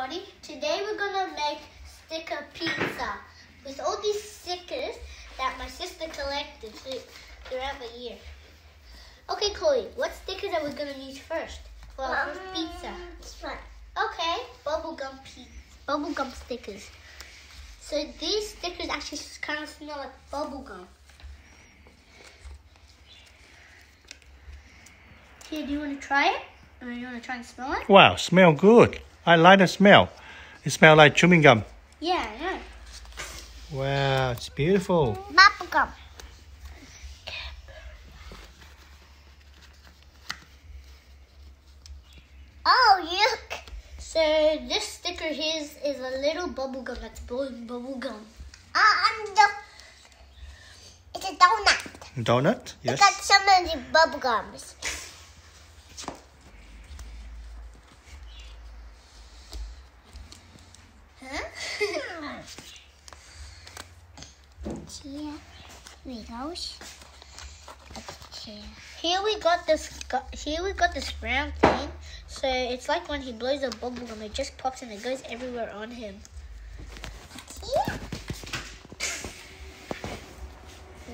everybody. Today we're gonna make sticker pizza with all these stickers that my sister collected throughout the year. Okay, Chloe, what stickers are we gonna use first for our first Um, pizza? This one. Okay, bubblegum pizza, bubblegum stickers. So these stickers actually kind of smell like bubblegum. Here, do you want to try it? Or do you want to try and smell it? Wow, smell good. I like the smell. It smells like chewing gum. Yeah, I know. Wow, it's beautiful. Bubblegum. Oh, look. So this sticker here is, is a little bubble gum that's blowing bubble gum. Uh, and the, it's a donut. Donut? Yes. It got of the bubble gums. Here we go. Here. we got this. Here we got this brown thing. So it's like when he blows a bubble gum, it just pops and it goes everywhere on him. Here.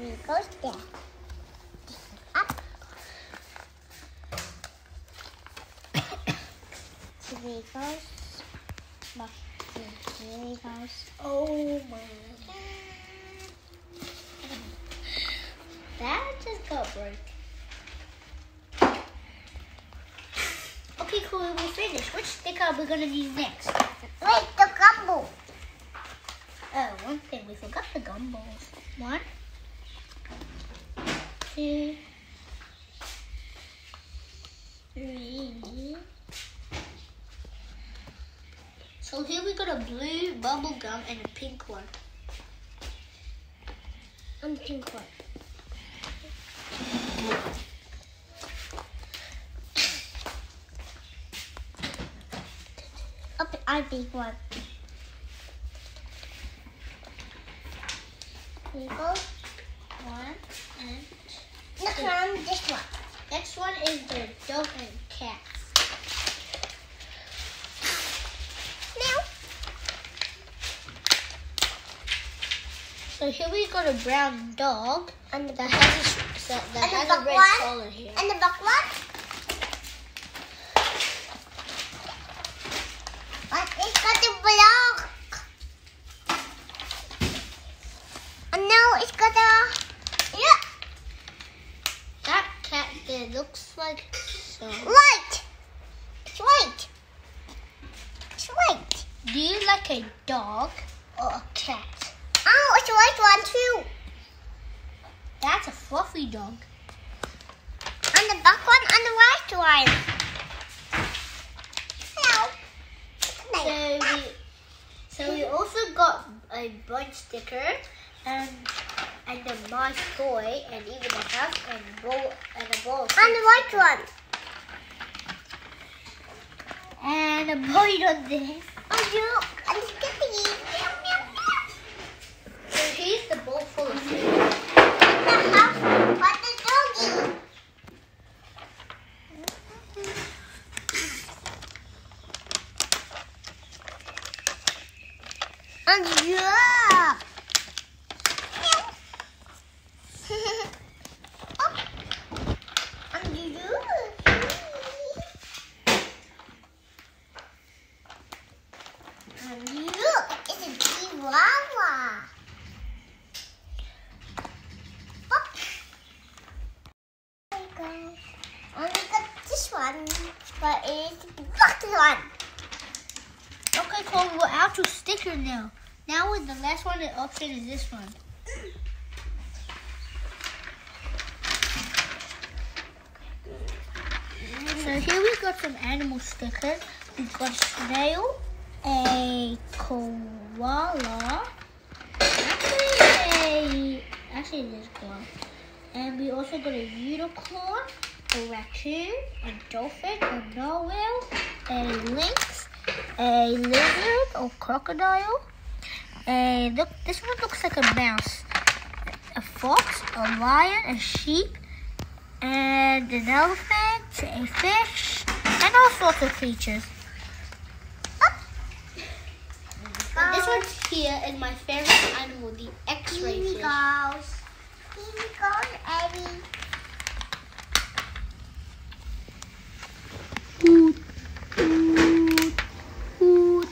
Here goes there. Up. Here goes. Look, Here he goes. Oh my! That just got broke. Okay, cool. We finished. Which sticker are we gonna use next? Wait, the gumbo. Oh, one thing we forgot the gumballs. One, two, three. So here we got a blue bubble gum and a pink one. And pink one. Up, I big one. Go. One and Next one, this one. next one is the dog and cat. Meow. So here we got a brown dog And the that back has a, sh- that that And the has a red one? collar here. And the back one. But it's got the block. And now it's got a yeah, That cat there looks like so. white. It's white. It's white. Do you like a dog or a cat? Oh, it's a white one too. That's a fluffy dog. And the black one and the white one. Meow. So we, so we also got a bunch sticker and and a nice toy and even a house and bowl and a of And the white one. and a boy on there. Oh, look. And it's getting meow meow meow. So here's the bowl full of food. The house, but the doggy. And yeah. Oh. And look, it's a. There you go. And we got this one, but it's the black one. Oh, cool. We're out of sticker now. Now with the last one, the option is this one. So here we got some animal stickers. We've got a snail, a koala, actually a actually it is koala, and we also got a unicorn, a raccoon, a dolphin, a narwhal, a lynx, a lizard or crocodile. And look, this one looks like a mouse, a fox, a lion, a sheep, and an elephant, a fish, and all sorts of creatures. This one here is my favorite animal, the X-ray fish. we goes, Eddie. Hoot, hoot, hoot.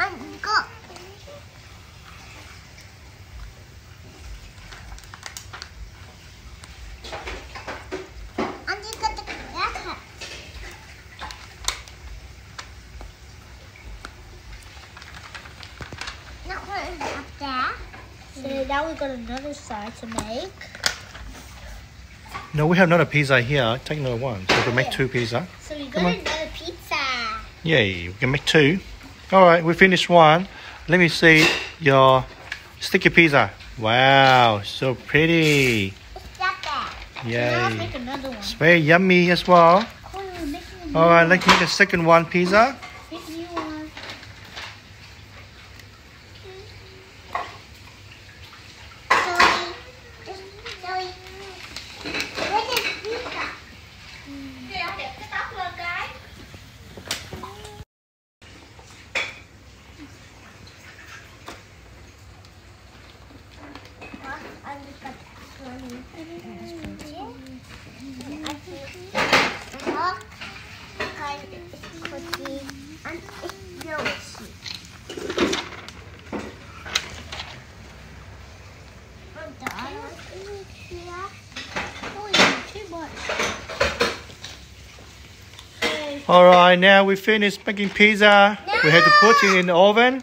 And go. And you got the cracker. Not one up there. So now we've got another side to make. No, we have another pizza here. Take another one. So we can make two pizza. So we got Come on. another pizza. Yay, we can make two. All right, we finished one. Let me see your sticky pizza. Wow, so pretty. It's that there. Now let's Yay. make another one. It's very yummy as well. Oh, a All right, let's make the second one pizza. Make a new one. Zoe. Just Zoe. Where's the pizza? What? I just got one. I think rock kind of cookie and it's Yoshi. And the other one is here. Oh, it's too much. Okay. All right, now we finished making pizza. We have to put it in the oven.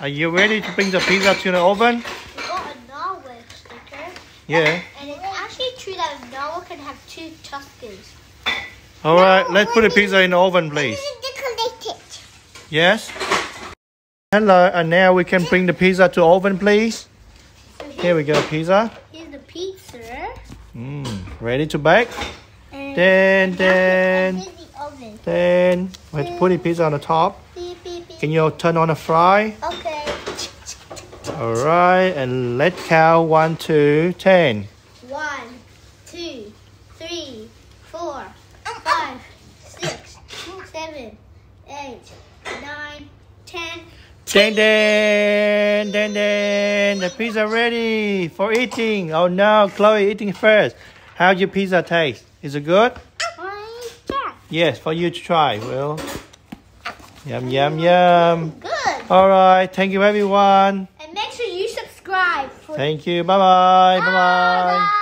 Are you ready to bring the pizza to the oven? We got a Norway sticker. Yeah. And it's actually true that a narwhal can have two tuskers. All right, let's put the pizza in the oven, please. Yes. Hello, and now we can bring the pizza to oven, please. So here, Here we go, pizza. here's the pizza. Mm, ready to bake? And Then, then, here's the oven. Then we have to put the pizza on the top. Can you turn on the fry? Okay. All right, and let's count one, two, ten. One, two, three, four, uh-uh. five, six, seven, eight, nine, ten. Then, then, then, then, the pizza ready for eating. Oh no, Chloe eating first. How does your pizza taste? Is it good? Yes, for you to try. Well, yum, yum, yum. Good. All right, thank you, everyone. And make sure you subscribe Thank you. Bye bye. Bye bye. Bye.